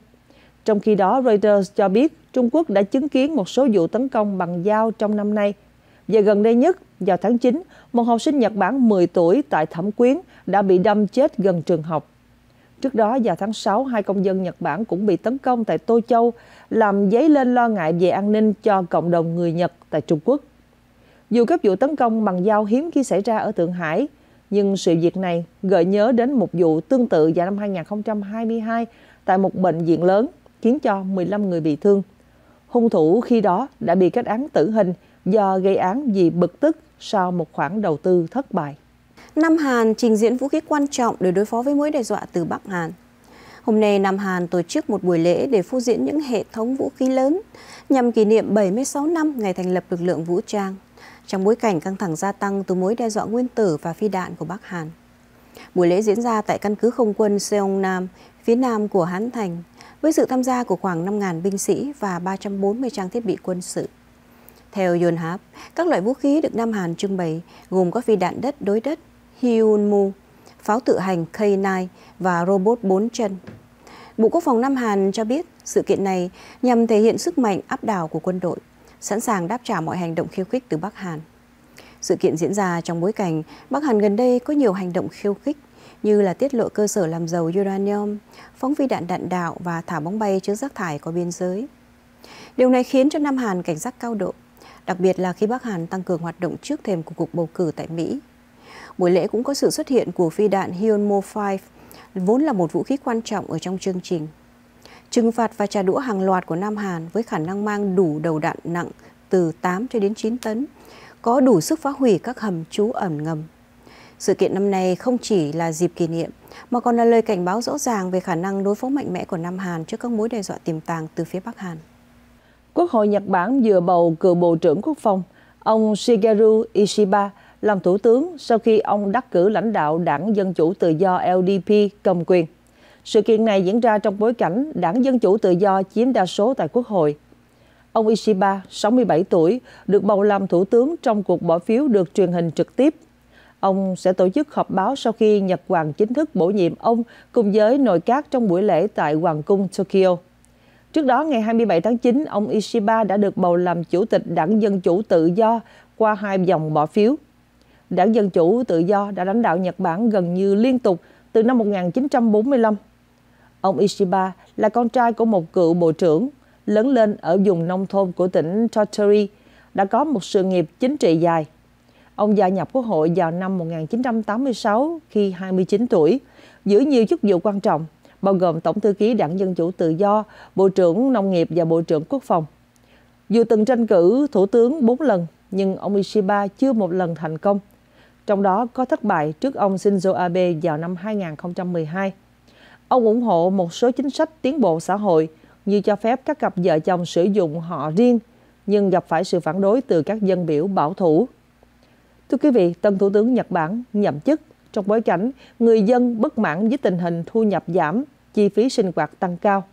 Trong khi đó, Reuters cho biết Trung Quốc đã chứng kiến một số vụ tấn công bằng dao trong năm nay. Và gần đây nhất, vào tháng 9, một học sinh Nhật Bản 10 tuổi tại Thẩm Quyến đã bị đâm chết gần trường học. Trước đó, vào tháng 6, hai công dân Nhật Bản cũng bị tấn công tại Tô Châu, làm dấy lên lo ngại về an ninh cho cộng đồng người Nhật tại Trung Quốc. Dù các vụ tấn công bằng dao hiếm khi xảy ra ở Thượng Hải, nhưng sự việc này gợi nhớ đến một vụ tương tự vào năm 2022 tại một bệnh viện lớn, khiến cho 15 người bị thương. Hung thủ khi đó đã bị kết án tử hình do gây án vì bực tức sau một khoản đầu tư thất bại. Nam Hàn trình diễn vũ khí quan trọng để đối phó với mối đe dọa từ Bắc Hàn. Hôm nay, Nam Hàn tổ chức một buổi lễ để phô diễn những hệ thống vũ khí lớn nhằm kỷ niệm 76 năm ngày thành lập lực lượng vũ trang, trong bối cảnh căng thẳng gia tăng từ mối đe dọa nguyên tử và phi đạn của Bắc Hàn. Buổi lễ diễn ra tại căn cứ không quân Seongnam, phía nam của Hán Thành, với sự tham gia của khoảng 5.000 binh sĩ và 340 trang thiết bị quân sự. Theo Yonhap, các loại vũ khí được Nam Hàn trưng bày gồm có phi đạn đất đối đất, Hyunmu, pháo tự hành K9 và robot 4 chân. Bộ Quốc phòng Nam Hàn cho biết sự kiện này nhằm thể hiện sức mạnh áp đảo của quân đội, sẵn sàng đáp trả mọi hành động khiêu khích từ Bắc Hàn. Sự kiện diễn ra trong bối cảnh Bắc Hàn gần đây có nhiều hành động khiêu khích như là tiết lộ cơ sở làm dầu uranium, phóng vi đạn đạn đạo và thả bóng bay chứa rác thải qua biên giới. Điều này khiến cho Nam Hàn cảnh giác cao độ, đặc biệt là khi Bắc Hàn tăng cường hoạt động trước thềm của cuộc bầu cử tại Mỹ. Buổi lễ cũng có sự xuất hiện của phi đạn Hyunmo 5, vốn là một vũ khí quan trọng ở trong chương trình. Trừng phạt và trả đũa hàng loạt của Nam Hàn với khả năng mang đủ đầu đạn nặng từ 8 cho đến 9 tấn, có đủ sức phá hủy các hầm trú ẩn ngầm. Sự kiện năm nay không chỉ là dịp kỷ niệm, mà còn là lời cảnh báo rõ ràng về khả năng đối phó mạnh mẽ của Nam Hàn trước các mối đe dọa tiềm tàng từ phía Bắc Hàn. Quốc hội Nhật Bản vừa bầu cựu Bộ trưởng Quốc phòng, ông Shigeru Ishiba làm thủ tướng sau khi ông đắc cử lãnh đạo đảng Dân Chủ Tự do LDP cầm quyền. Sự kiện này diễn ra trong bối cảnh đảng Dân Chủ Tự do chiếm đa số tại Quốc hội. Ông Ishiba, 67 tuổi, được bầu làm thủ tướng trong cuộc bỏ phiếu được truyền hình trực tiếp. Ông sẽ tổ chức họp báo sau khi Nhật Hoàng chính thức bổ nhiệm ông cùng với nội các trong buổi lễ tại Hoàng cung Tokyo. Trước đó, ngày 27 tháng 9, ông Ishiba đã được bầu làm chủ tịch đảng Dân Chủ Tự do qua hai vòng bỏ phiếu. Đảng Dân Chủ Tự do đã lãnh đạo Nhật Bản gần như liên tục từ năm 1945. Ông Ishiba là con trai của một cựu bộ trưởng, lớn lên ở vùng nông thôn của tỉnh Tottori, đã có một sự nghiệp chính trị dài. Ông gia nhập Quốc hội vào năm 1986 khi 29 tuổi, giữ nhiều chức vụ quan trọng, bao gồm Tổng thư ký Đảng Dân Chủ Tự do, Bộ trưởng Nông nghiệp và Bộ trưởng Quốc phòng. Dù từng tranh cử Thủ tướng 4 lần, nhưng ông Ishiba chưa một lần thành công. Trong đó có thất bại trước ông Shinzo Abe vào năm 2012. Ông ủng hộ một số chính sách tiến bộ xã hội như cho phép các cặp vợ chồng sử dụng họ riêng, nhưng gặp phải sự phản đối từ các dân biểu bảo thủ. Thưa quý vị, tân Thủ tướng Nhật Bản nhậm chức trong bối cảnh người dân bất mãn với tình hình thu nhập giảm, chi phí sinh hoạt tăng cao.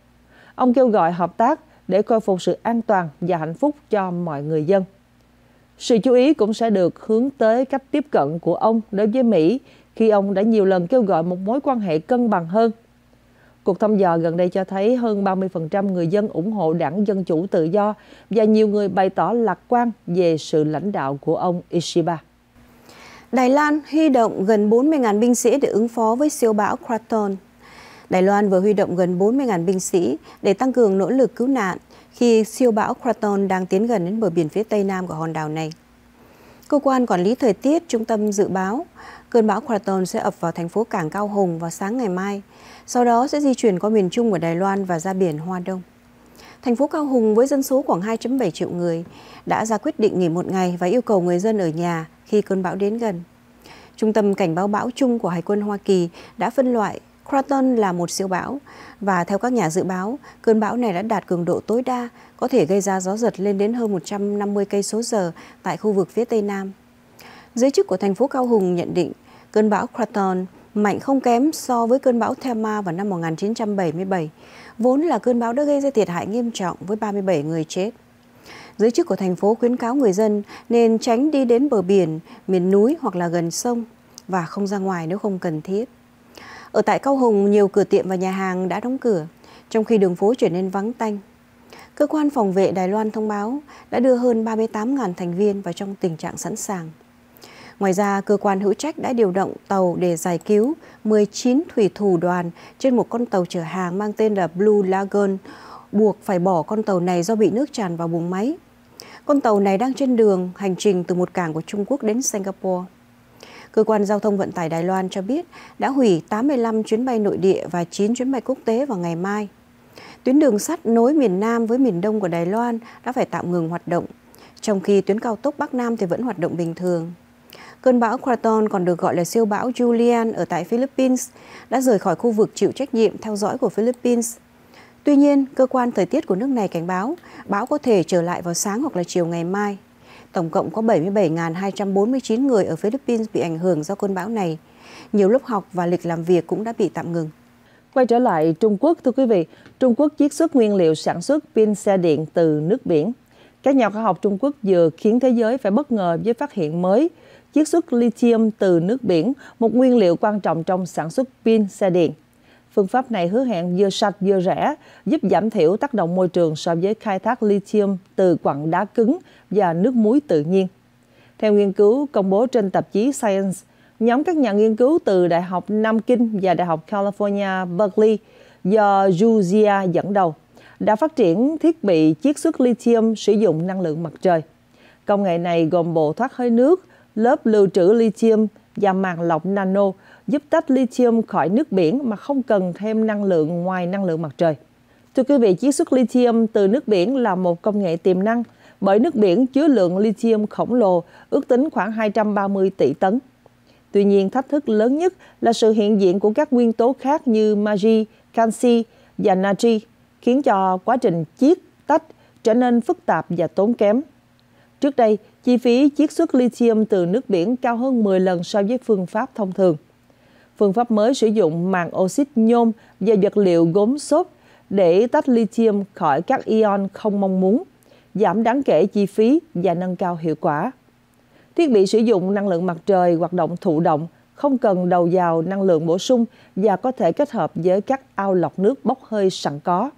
Ông kêu gọi hợp tác để khôi phục sự an toàn và hạnh phúc cho mọi người dân. Sự chú ý cũng sẽ được hướng tới cách tiếp cận của ông đối với Mỹ khi ông đã nhiều lần kêu gọi một mối quan hệ cân bằng hơn. Cuộc thăm dò gần đây cho thấy hơn 30% người dân ủng hộ đảng Dân Chủ Tự do và nhiều người bày tỏ lạc quan về sự lãnh đạo của ông Ishiba. Đài Loan huy động gần 40.000 binh sĩ để ứng phó với siêu bão Kraton. Đài Loan vừa huy động gần 40.000 binh sĩ để tăng cường nỗ lực cứu nạn khi siêu bão Kraton đang tiến gần đến bờ biển phía tây nam của hòn đảo này. Cơ quan quản lý thời tiết trung tâm dự báo cơn bão Kraton sẽ ập vào thành phố cảng Cao Hùng vào sáng ngày mai, sau đó sẽ di chuyển qua miền Trung của Đài Loan và ra biển Hoa Đông. Thành phố Cao Hùng với dân số khoảng 2.7 triệu người đã ra quyết định nghỉ một ngày và yêu cầu người dân ở nhà khi cơn bão đến gần. Trung tâm Cảnh báo bão chung của Hải quân Hoa Kỳ đã phân loại Kraton là một siêu bão và theo các nhà dự báo, cơn bão này đã đạt cường độ tối đa, có thể gây ra gió giật lên đến hơn 150 cây số giờ tại khu vực phía tây nam. Giới chức của thành phố Cao Hùng nhận định cơn bão Kraton mạnh không kém so với cơn bão Thelma vào năm 1977, vốn là cơn bão đã gây ra thiệt hại nghiêm trọng với 37 người chết. Giới chức của thành phố khuyến cáo người dân nên tránh đi đến bờ biển, miền núi hoặc là gần sông và không ra ngoài nếu không cần thiết. Ở tại Cao Hùng, nhiều cửa tiệm và nhà hàng đã đóng cửa, trong khi đường phố trở nên vắng tanh. Cơ quan phòng vệ Đài Loan thông báo đã đưa hơn 38.000 thành viên vào trong tình trạng sẵn sàng. Ngoài ra, cơ quan hữu trách đã điều động tàu để giải cứu 19 thủy thủ đoàn trên một con tàu chở hàng mang tên là Blue Lagoon, buộc phải bỏ con tàu này do bị nước tràn vào buồng máy. Con tàu này đang trên đường hành trình từ một cảng của Trung Quốc đến Singapore. Cơ quan Giao thông Vận tải Đài Loan cho biết đã hủy 85 chuyến bay nội địa và 9 chuyến bay quốc tế vào ngày mai. Tuyến đường sắt nối miền Nam với miền Đông của Đài Loan đã phải tạm ngừng hoạt động, trong khi tuyến cao tốc Bắc Nam thì vẫn hoạt động bình thường. Cơn bão Kraton còn được gọi là siêu bão Julian ở tại Philippines đã rời khỏi khu vực chịu trách nhiệm theo dõi của Philippines. Tuy nhiên, cơ quan thời tiết của nước này cảnh báo bão có thể trở lại vào sáng hoặc là chiều ngày mai. Tổng cộng có 77.249 người ở Philippines bị ảnh hưởng do cơn bão này. Nhiều lớp học và lịch làm việc cũng đã bị tạm ngừng. Quay trở lại Trung Quốc, thưa quý vị, Trung Quốc chiết xuất nguyên liệu sản xuất pin xe điện từ nước biển. Các nhà khoa học Trung Quốc vừa khiến thế giới phải bất ngờ với phát hiện mới chiết xuất lithium từ nước biển, một nguyên liệu quan trọng trong sản xuất pin xe điện. Phương pháp này hứa hẹn vừa sạch vừa rẻ, giúp giảm thiểu tác động môi trường so với khai thác lithium từ quặng đá cứng và nước muối tự nhiên. Theo nghiên cứu công bố trên tạp chí Science, nhóm các nhà nghiên cứu từ Đại học Nam Kinh và Đại học California Berkeley do Juzia dẫn đầu đã phát triển thiết bị chiết xuất lithium sử dụng năng lượng mặt trời. Công nghệ này gồm bộ thoát hơi nước, lớp lưu trữ lithium và màng lọc nano giúp tách lithium khỏi nước biển mà không cần thêm năng lượng ngoài năng lượng mặt trời. Thưa quý vị, chiết xuất lithium từ nước biển là một công nghệ tiềm năng bởi nước biển chứa lượng lithium khổng lồ, ước tính khoảng 230 tỷ tấn. Tuy nhiên, thách thức lớn nhất là sự hiện diện của các nguyên tố khác như magi, canxi và natri, khiến cho quá trình chiết, tách trở nên phức tạp và tốn kém. Trước đây, chi phí chiết xuất lithium từ nước biển cao hơn 10 lần so với phương pháp thông thường. Phương pháp mới sử dụng màng oxit nhôm và vật liệu gốm xốp để tách lithium khỏi các ion không mong muốn, giảm đáng kể chi phí và nâng cao hiệu quả. Thiết bị sử dụng năng lượng mặt trời hoạt động thụ động, không cần đầu vào năng lượng bổ sung và có thể kết hợp với các ao lọc nước bốc hơi sẵn có.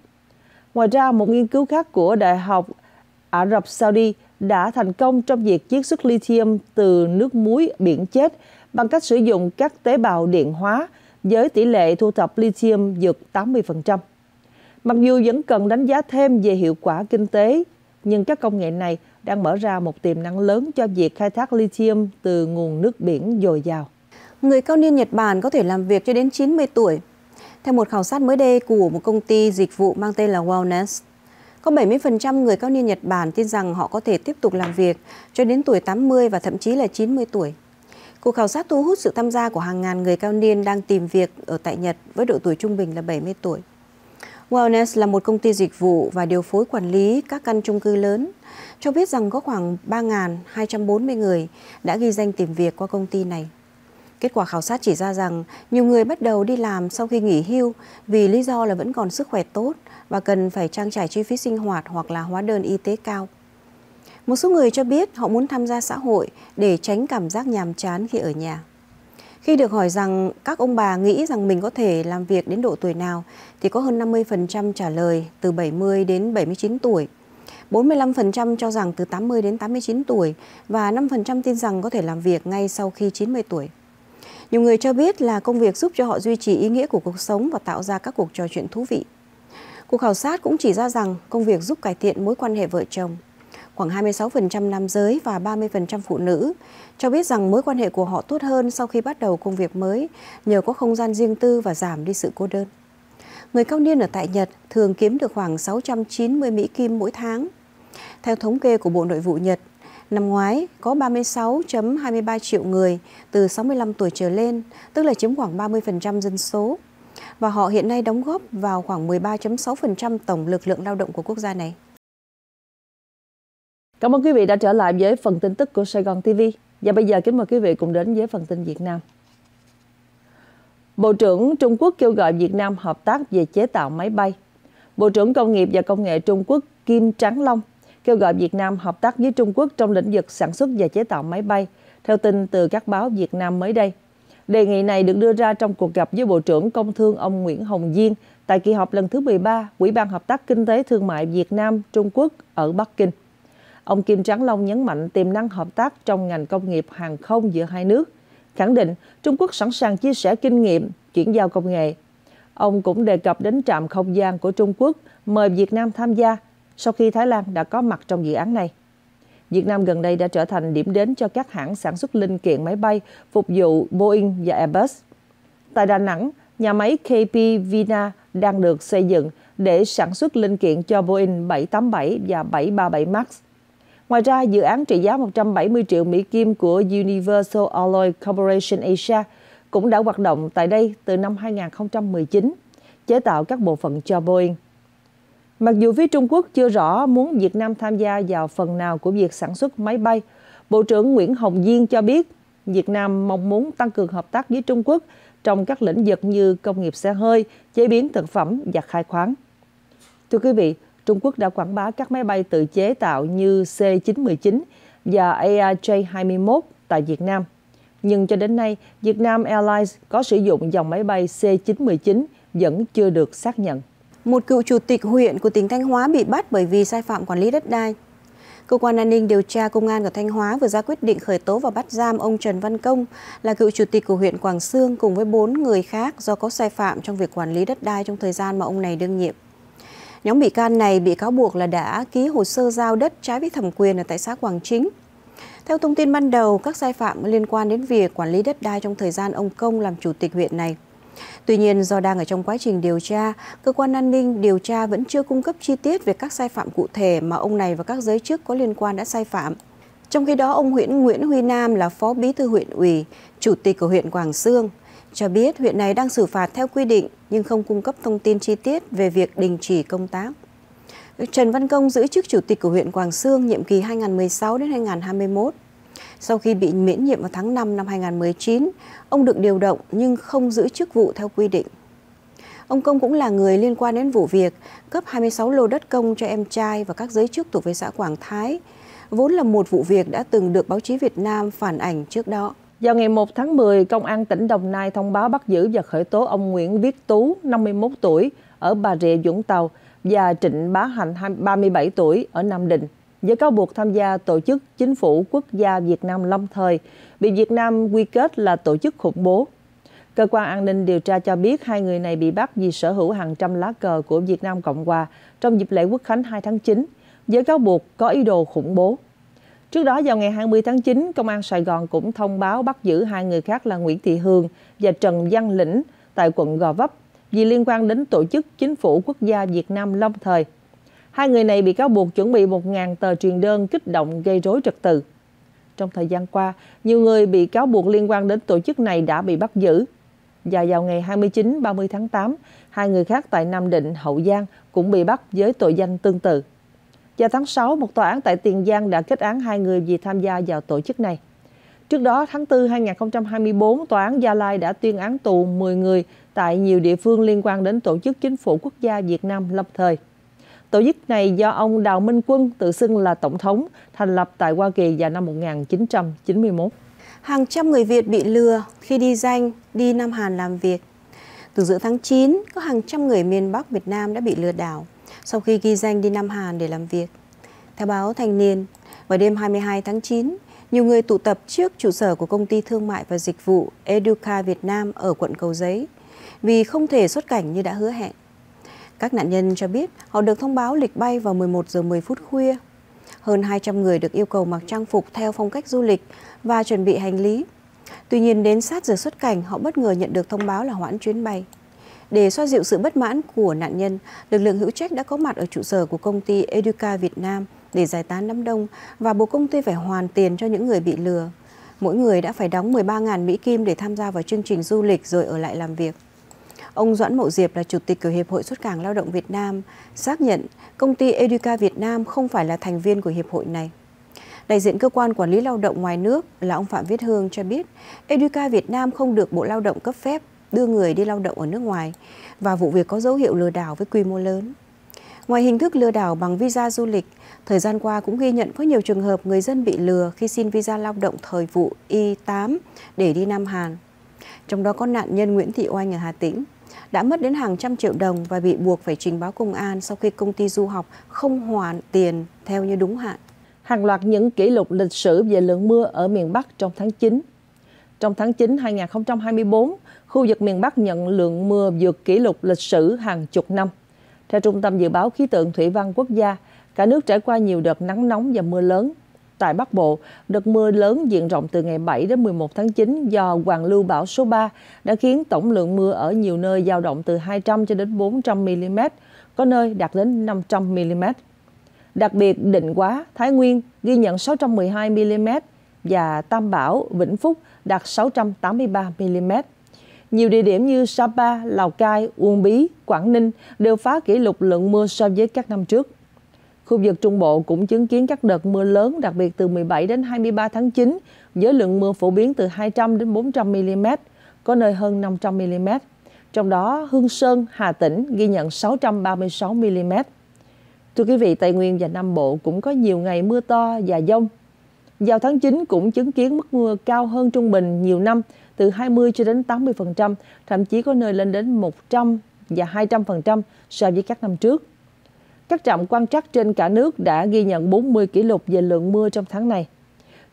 Ngoài ra, một nghiên cứu khác của Đại học Ả Rập Saudi đã thành công trong việc chiết xuất lithium từ nước muối biển chết bằng cách sử dụng các tế bào điện hóa với tỷ lệ thu thập lithium vượt 80%. Mặc dù vẫn cần đánh giá thêm về hiệu quả kinh tế, nhưng các công nghệ này đang mở ra một tiềm năng lớn cho việc khai thác lithium từ nguồn nước biển dồi dào. Người cao niên Nhật Bản có thể làm việc cho đến 90 tuổi. Theo một khảo sát mới đây của một công ty dịch vụ mang tên là Wellness, có 70% người cao niên Nhật Bản tin rằng họ có thể tiếp tục làm việc cho đến tuổi 80 và thậm chí là 90 tuổi. Cuộc khảo sát thu hút sự tham gia của hàng ngàn người cao niên đang tìm việc ở tại Nhật với độ tuổi trung bình là 70 tuổi. Wellness là một công ty dịch vụ và điều phối quản lý các căn chung cư lớn, cho biết rằng có khoảng 3.240 người đã ghi danh tìm việc qua công ty này. Kết quả khảo sát chỉ ra rằng nhiều người bắt đầu đi làm sau khi nghỉ hưu vì lý do là vẫn còn sức khỏe tốt và cần phải trang trải chi phí sinh hoạt hoặc là hóa đơn y tế cao. Một số người cho biết họ muốn tham gia xã hội để tránh cảm giác nhàm chán khi ở nhà. Khi được hỏi rằng các ông bà nghĩ rằng mình có thể làm việc đến độ tuổi nào thì có hơn 50% trả lời từ 70 đến 79 tuổi. 45% cho rằng từ 80 đến 89 tuổi và 5% tin rằng có thể làm việc ngay sau khi 90 tuổi. Nhiều người cho biết là công việc giúp cho họ duy trì ý nghĩa của cuộc sống và tạo ra các cuộc trò chuyện thú vị. Cuộc khảo sát cũng chỉ ra rằng công việc giúp cải thiện mối quan hệ vợ chồng. Khoảng 26% nam giới và 30% phụ nữ cho biết rằng mối quan hệ của họ tốt hơn sau khi bắt đầu công việc mới nhờ có không gian riêng tư và giảm đi sự cô đơn. Người cao niên ở tại Nhật thường kiếm được khoảng 690 Mỹ Kim mỗi tháng. Theo thống kê của Bộ Nội vụ Nhật, năm ngoái có 36.23 triệu người từ 65 tuổi trở lên, tức là chiếm khoảng 30% dân số. Và họ hiện nay đóng góp vào khoảng 13.6% tổng lực lượng lao động của quốc gia này. Cảm ơn quý vị đã trở lại với phần tin tức của Sài Gòn TV. Và bây giờ kính mời quý vị cùng đến với phần tin Việt Nam. Bộ trưởng Trung Quốc kêu gọi Việt Nam hợp tác về chế tạo máy bay. Bộ trưởng Công nghiệp và Công nghệ Trung Quốc Kim Tráng Long kêu gọi Việt Nam hợp tác với Trung Quốc trong lĩnh vực sản xuất và chế tạo máy bay, theo tin từ các báo Việt Nam mới đây. Đề nghị này được đưa ra trong cuộc gặp với Bộ trưởng Công Thương ông Nguyễn Hồng Diên tại kỳ họp lần thứ 13 Ủy ban Hợp tác Kinh tế Thương mại Việt Nam Trung Quốc ở Bắc Kinh. Ông Kim Tráng Long nhấn mạnh tiềm năng hợp tác trong ngành công nghiệp hàng không giữa hai nước, khẳng định Trung Quốc sẵn sàng chia sẻ kinh nghiệm, chuyển giao công nghệ. Ông cũng đề cập đến trạm không gian của Trung Quốc mời Việt Nam tham gia sau khi Thái Lan đã có mặt trong dự án này. Việt Nam gần đây đã trở thành điểm đến cho các hãng sản xuất linh kiện máy bay phục vụ Boeing và Airbus. Tại Đà Nẵng, nhà máy KP Vina đang được xây dựng để sản xuất linh kiện cho Boeing 787 và 737 MAX. Ngoài ra, dự án trị giá 170 triệu Mỹ Kim của Universal Alloy Corporation Asia cũng đã hoạt động tại đây từ năm 2019, chế tạo các bộ phận cho Boeing. Mặc dù phía Trung Quốc chưa rõ muốn Việt Nam tham gia vào phần nào của việc sản xuất máy bay, Bộ trưởng Nguyễn Hồng Diên cho biết Việt Nam mong muốn tăng cường hợp tác với Trung Quốc trong các lĩnh vực như công nghiệp xe hơi, chế biến thực phẩm và khai khoáng. Thưa quý vị, Trung Quốc đã quảng bá các máy bay tự chế tạo như C-919 và ARJ-21 tại Việt Nam. Nhưng cho đến nay, Việt Nam Airlines có sử dụng dòng máy bay C-919 vẫn chưa được xác nhận. Một cựu chủ tịch huyện của tỉnh Thanh Hóa bị bắt bởi vì sai phạm quản lý đất đai. Cơ quan an ninh điều tra công an của Thanh Hóa vừa ra quyết định khởi tố và bắt giam ông Trần Văn Công là cựu chủ tịch của huyện Quảng Sương cùng với bốn người khác do có sai phạm trong việc quản lý đất đai trong thời gian mà ông này đương nhiệm. Nhóm bị can này bị cáo buộc là đã ký hồ sơ giao đất trái với thẩm quyền ở tại xã Quảng Chính – Theo thông tin ban đầu, các sai phạm liên quan đến việc quản lý đất đai trong thời gian ông Công làm chủ tịch huyện này. Tuy nhiên, do đang ở trong quá trình điều tra, cơ quan an ninh điều tra vẫn chưa cung cấp chi tiết về các sai phạm cụ thể mà ông này và các giới chức có liên quan đã sai phạm. Trong khi đó, ông Nguyễn Nguyễn Huy Nam là phó bí thư huyện ủy, chủ tịch của huyện Quảng Sương, cho biết huyện này đang xử phạt theo quy định nhưng không cung cấp thông tin chi tiết về việc đình chỉ công tác. Trần Văn Công giữ chức chủ tịch của huyện Quảng Sương nhiệm kỳ 2016 đến 2021. Sau khi bị miễn nhiệm vào tháng 5 năm 2019, ông được điều động nhưng không giữ chức vụ theo quy định. Ông Công cũng là người liên quan đến vụ việc cấp 26 lô đất công cho em trai và các giới chức thuộc về xã Quảng Thái, vốn là một vụ việc đã từng được báo chí Việt Nam phản ảnh trước đó. Vào ngày 1 tháng 10, Công an tỉnh Đồng Nai thông báo bắt giữ và khởi tố ông Nguyễn Viết Tú, 51 tuổi, ở Bà Rịa, Vũng Tàu và Trịnh Bá Hành 37 tuổi, ở Nam Định với cáo buộc tham gia tổ chức chính phủ quốc gia Việt Nam lâm thời, bị Việt Nam quy kết là tổ chức khủng bố. Cơ quan an ninh điều tra cho biết hai người này bị bắt vì sở hữu hàng trăm lá cờ của Việt Nam Cộng Hòa trong dịp lễ Quốc khánh 2 tháng 9, với cáo buộc có ý đồ khủng bố. Trước đó vào ngày 20 tháng 9, Công an Sài Gòn cũng thông báo bắt giữ hai người khác là Nguyễn Thị Hương và Trần Văn Lĩnh tại quận Gò Vấp vì liên quan đến tổ chức chính phủ quốc gia Việt Nam lâm thời. Hai người này bị cáo buộc chuẩn bị 1.000 tờ truyền đơn kích động gây rối trật tự. Trong thời gian qua, nhiều người bị cáo buộc liên quan đến tổ chức này đã bị bắt giữ. Và vào ngày 29-30 tháng 8, hai người khác tại Nam Định, Hậu Giang cũng bị bắt với tội danh tương tự. Vào tháng 6, một tòa án tại Tiền Giang đã kết án hai người vì tham gia vào tổ chức này. Trước đó, tháng 4 2024, Tòa án Gia Lai đã tuyên án tù 10 người tại nhiều địa phương liên quan đến Tổ chức Chính phủ Quốc gia Việt Nam lâm thời. Tổ chức này do ông Đào Minh Quân tự xưng là Tổng thống, thành lập tại Hoa Kỳ vào năm 1991. Hàng trăm người Việt bị lừa khi đi danh, đi Nam Hàn làm việc. Từ giữa tháng 9, có hàng trăm người miền Bắc Việt Nam đã bị lừa đảo sau khi ghi danh đi Nam Hàn để làm việc. Theo báo Thanh niên, vào đêm 22 tháng 9, nhiều người tụ tập trước trụ sở của công ty thương mại và dịch vụ Educa Việt Nam ở quận Cầu Giấy vì không thể xuất cảnh như đã hứa hẹn. Các nạn nhân cho biết họ được thông báo lịch bay vào 11 giờ 10 phút khuya. Hơn 200 người được yêu cầu mặc trang phục theo phong cách du lịch và chuẩn bị hành lý. Tuy nhiên đến sát giờ xuất cảnh, họ bất ngờ nhận được thông báo là hoãn chuyến bay. Để xoa dịu sự bất mãn của nạn nhân, lực lượng hữu trách đã có mặt ở trụ sở của công ty Educa Việt Nam để giải tán đám đông và buộc công ty phải hoàn tiền cho những người bị lừa. Mỗi người đã phải đóng 13.000 Mỹ Kim để tham gia vào chương trình du lịch rồi ở lại làm việc. Ông Doãn Mậu Diệp là Chủ tịch của Hiệp hội Xuất cảng Lao động Việt Nam xác nhận công ty Educa Việt Nam không phải là thành viên của Hiệp hội này. Đại diện cơ quan quản lý lao động ngoài nước là ông Phạm Viết Hương cho biết Educa Việt Nam không được Bộ Lao động cấp phép đưa người đi lao động ở nước ngoài và vụ việc có dấu hiệu lừa đảo với quy mô lớn. Ngoài hình thức lừa đảo bằng visa du lịch, thời gian qua cũng ghi nhận có nhiều trường hợp người dân bị lừa khi xin visa lao động thời vụ Y8 để đi Nam Hàn. Trong đó có nạn nhân Nguyễn Thị Oanh ở Hà Tĩnh đã mất đến hàng trăm triệu đồng và bị buộc phải trình báo công an sau khi công ty du học không hoàn tiền theo như đúng hạn. Hàng loạt những kỷ lục lịch sử về lượng mưa ở miền Bắc trong tháng 9. Trong tháng 9 2024, khu vực miền Bắc nhận lượng mưa vượt kỷ lục lịch sử hàng chục năm. Theo Trung tâm Dự báo Khí tượng Thủy văn Quốc gia, cả nước trải qua nhiều đợt nắng nóng và mưa lớn. Tại Bắc Bộ, đợt mưa lớn diện rộng từ ngày 7 đến 11 tháng 9 do Hoàng lưu bão số 3 đã khiến tổng lượng mưa ở nhiều nơi dao động từ 200 cho đến 400 mm, có nơi đạt đến 500 mm. Đặc biệt Định Quá, Thái Nguyên ghi nhận 612 mm và Tam Bảo, Vĩnh Phúc đạt 683 mm. Nhiều địa điểm như Sapa, Lào Cai, Uông Bí, Quảng Ninh đều phá kỷ lục lượng mưa so với các năm trước. Khu vực Trung Bộ cũng chứng kiến các đợt mưa lớn, đặc biệt từ 17 đến 23 tháng 9, với lượng mưa phổ biến từ 200 đến 400 mm, có nơi hơn 500 mm. Trong đó, Hương Sơn, Hà Tĩnh ghi nhận 636 mm. Thưa quý vị, Tây Nguyên và Nam Bộ cũng có nhiều ngày mưa to và dông. Vào tháng 9 cũng chứng kiến mức mưa cao hơn trung bình nhiều năm, từ 20 cho đến 80%, thậm chí có nơi lên đến 100 và 200% so với các năm trước. Các trạm quan trắc trên cả nước đã ghi nhận 40 kỷ lục về lượng mưa trong tháng này.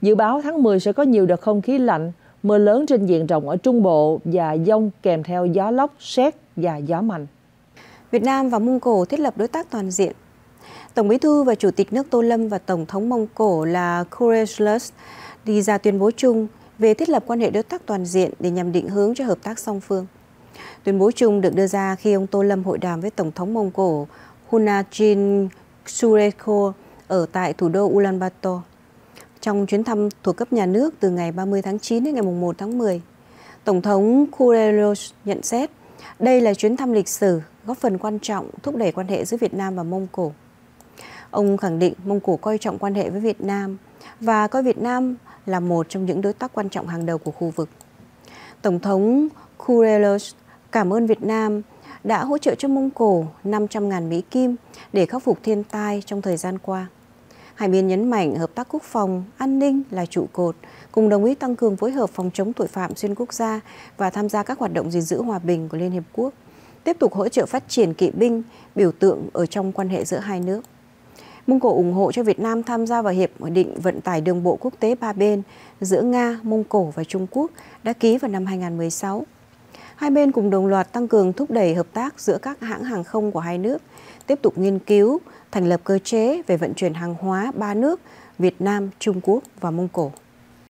Dự báo tháng 10 sẽ có nhiều đợt không khí lạnh, mưa lớn trên diện rộng ở Trung Bộ và dông kèm theo gió lốc, xét và gió mạnh. Việt Nam và Mông Cổ thiết lập đối tác toàn diện. Tổng Bí thư và Chủ tịch nước Tô Lâm và Tổng thống Mông Cổ là Kurelus đi ra tuyên bố chung về thiết lập quan hệ đối tác toàn diện để nhằm định hướng cho hợp tác song phương. Tuyên bố chung được đưa ra khi ông Tô Lâm hội đàm với Tổng thống Mông Cổ Hunajin Sureko ở tại thủ đô Ulaanbaatar. Trong chuyến thăm thuộc cấp nhà nước từ ngày 30 tháng 9 đến ngày 1 tháng 10, Tổng thống Kurelos nhận xét đây là chuyến thăm lịch sử góp phần quan trọng thúc đẩy quan hệ giữa Việt Nam và Mông Cổ. Ông khẳng định Mông Cổ coi trọng quan hệ với Việt Nam và coi Việt Nam là một trong những đối tác quan trọng hàng đầu của khu vực. Tổng thống Kurelos cảm ơn Việt Nam đã hỗ trợ cho Mông Cổ 500.000 Mỹ Kim để khắc phục thiên tai trong thời gian qua. Hai bên nhấn mạnh hợp tác quốc phòng, an ninh là trụ cột, cùng đồng ý tăng cường phối hợp phòng chống tội phạm xuyên quốc gia và tham gia các hoạt động gìn giữ hòa bình của Liên Hiệp Quốc, tiếp tục hỗ trợ phát triển kỵ binh, biểu tượng ở trong quan hệ giữa hai nước. Mông Cổ ủng hộ cho Việt Nam tham gia vào Hiệp định Vận tải Đường bộ Quốc tế ba bên giữa Nga, Mông Cổ và Trung Quốc đã ký vào năm 2016. Hai bên cùng đồng loạt tăng cường thúc đẩy hợp tác giữa các hãng hàng không của hai nước, tiếp tục nghiên cứu, thành lập cơ chế về vận chuyển hàng hóa ba nước Việt Nam, Trung Quốc và Mông Cổ.